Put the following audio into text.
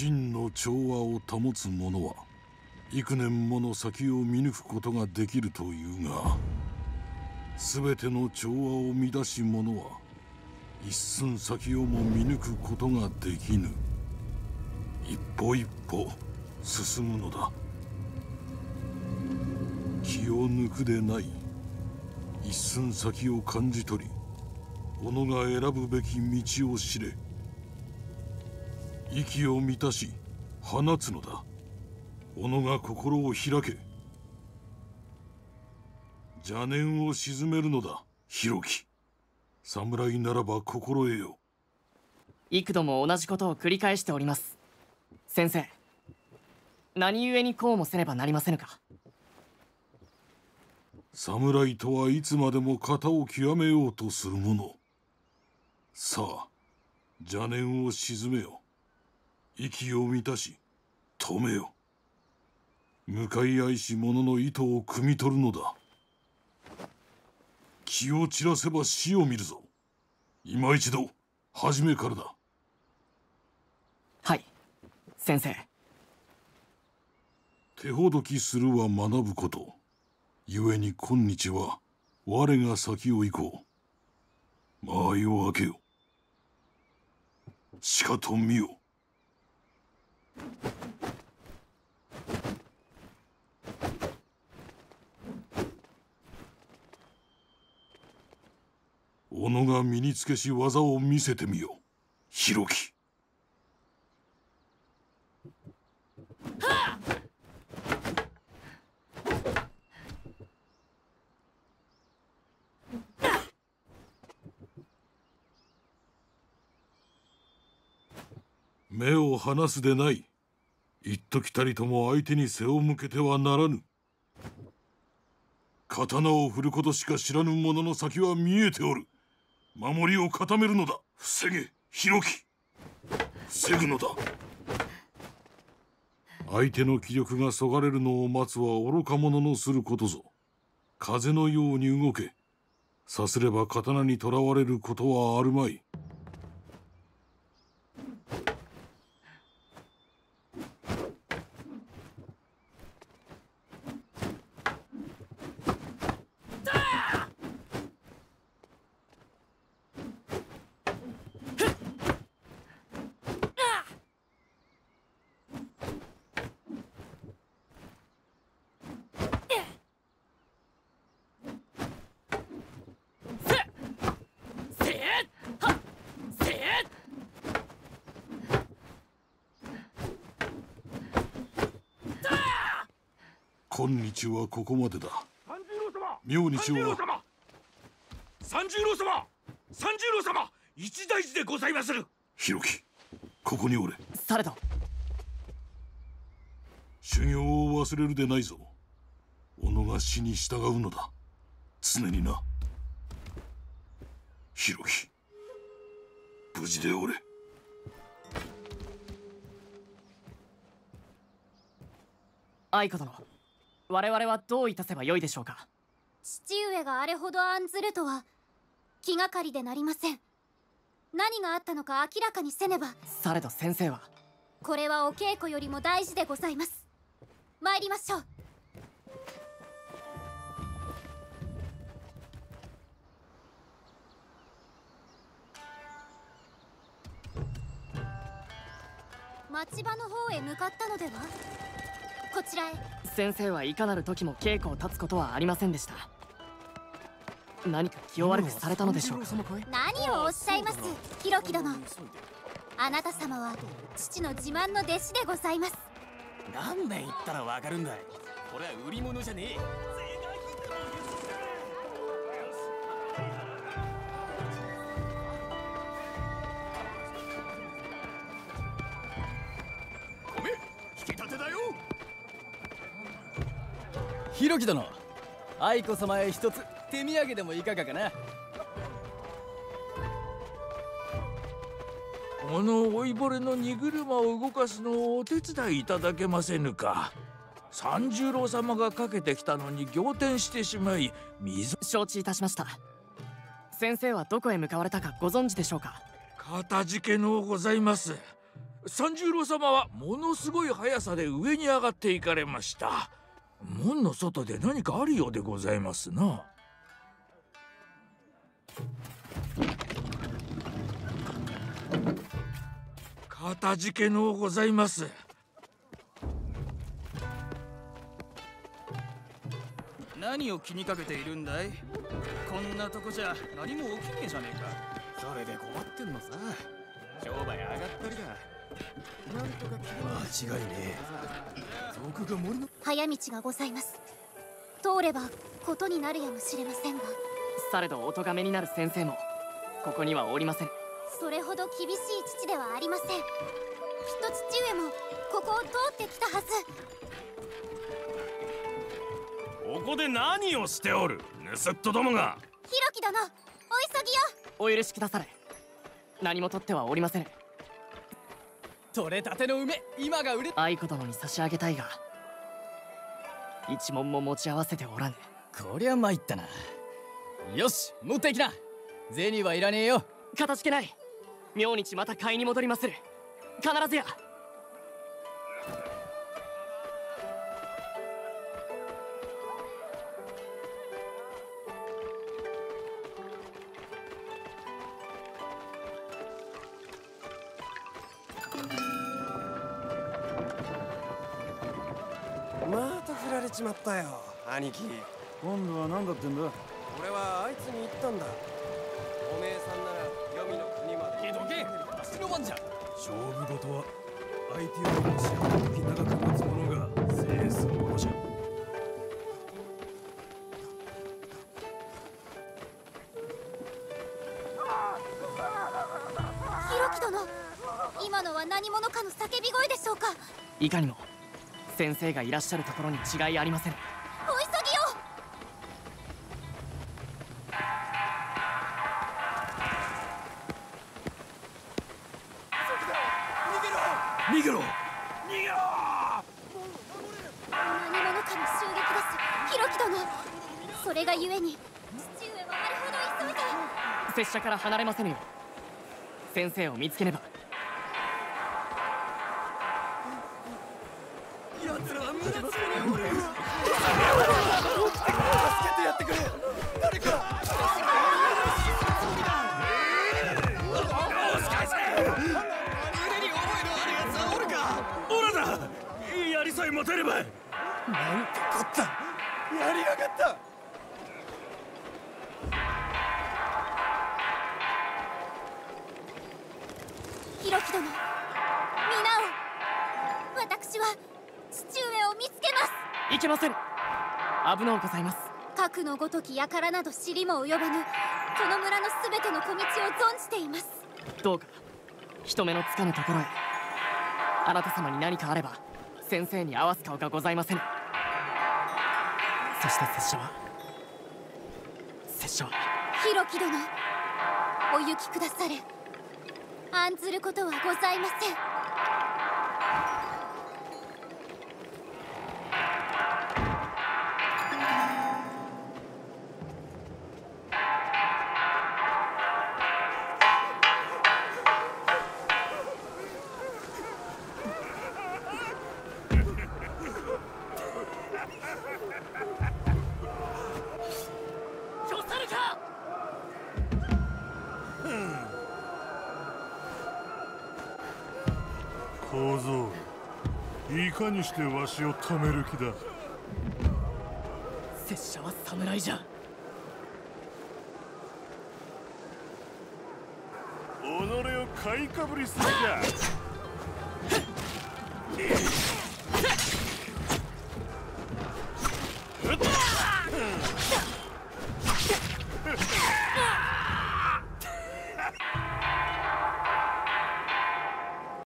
真の調和を保つ者は幾年もの先を見抜くことができるというが全ての調和を乱し者は一寸先をも見抜くことができぬ。一歩一歩進むのだ。気を抜くでない。一寸先を感じ取り己が選ぶべき道を知れ。息を満たし放つのだ。己が心を開け。邪念を鎮めるのだ広樹侍ならば心得よ。幾度も同じことを繰り返しております。先生何故にこうもせねばなりませぬか。侍とはいつまでも型を極めようとする者。さあ邪念を鎮めよ息を満たし止めよ。向かい合いし者の意図を汲み取るのだ。気を散らせば死を見るぞ。今一度初めからだ。はい先生。手ほどきするは学ぶこと。故に今日は我が先を行こう。間合いを開けよ。しかと見よ己が身につけし技を見せてみよ広き目を離すでない。一時たりとも相手に背を向けてはならぬ。刀を振ることしか知らぬ者の先は見えておる。守りを固めるのだ。防げ広き。防ぐのだ。相手の気力がそがれるのを待つは愚か者のすることぞ。風のように動け。さすれば刀にとらわれることはあるまい。今日はここまでだ。明日は三十郎様。三十郎様。一大事でございまする。広樹ここにおれ。されど修行を忘れるでないぞ。己が死に従うのだ。常にな。広樹無事でおれ。愛子殿我々はどういたせばよいでしょうか？父上があれほど案ずるとは気がかりでなりません。何があったのか明らかにせねば。されど先生は？これはお稽古よりも大事でございます。参りましょう。町場の方へ向かったのでは？こちらへ。先生はいかなる時も稽古を立つことはありませんでした。何か気を悪くされたのでしょうか。何をおっしゃいます？広樹殿。あなた様は父の自慢の弟子でございます。何年言ったらわかるんだい。これは売り物じゃねえ広樹殿。愛子様へ一つ手土産でもいかがかな。この老いぼれの荷車を動かすのをお手伝いいただけませぬか。三十郎様がかけてきたのに仰天してしまい水承知いたしました。先生はどこへ向かわれたかご存知でしょうか？かたじけのうございます。三十郎様はものすごい速さで上に上がっていかれました門の外で何かあるようでございますな。かたじけのうございます。何を気にかけているんだい？こんなとこじゃ何も起きねえじゃねえか。それで困ってんのさ。商売上がったりだ。なんとか間違いねえ。賊が森の早道がございます。通ればことになるやもしれませんが。されどお咎めになる先生もここにはおりません。それほど厳しい父ではありません。きっと父上もここを通ってきたはず。ここで何をしておる？盗っ人どもが。ひろき殿お急ぎよお許しくだされ。何も取ってはおりません取れたての梅今が売れ愛子殿に差し上げたいが一文も持ち合わせておらぬ。こりゃ参ったな。よし持っていきな。銭はいらねえよ。かたじけない。明日また買いに戻りまする。必ずやれちまったよ。兄貴。今度は何だってんだ？俺はあいつに言ったんだ。おめえさんなら黄泉の国まで。どけ。足の番じゃ勝負事は相手を持ち合う時長く持つ者が制するものじゃ。ひろき殿今のは何者かの叫び声でしょうか？いかにも先生がいらっしゃるところに違いありません。お急ぎよ逃げろ。何者かの襲撃です。ひろき殿。それがゆえに父上はあれほど急いで拙者から離れませぬよ先生を見つけねばひろき殿。皆を私は父上を見つけます。いけません。危のうございます。核のごとき輩など知りも及ばぬこの村のすべての小道を存じています。どうか人目のつかぬところへ。あなた様に何かあれば先生に合わす顔がございませんそして拙者は拙者は。ひろき殿お行きくだされ案ずることはございません。さるか小僧いかにしてわしを止める気だ。拙者は侍じゃ。己を買いかぶりすぎじゃ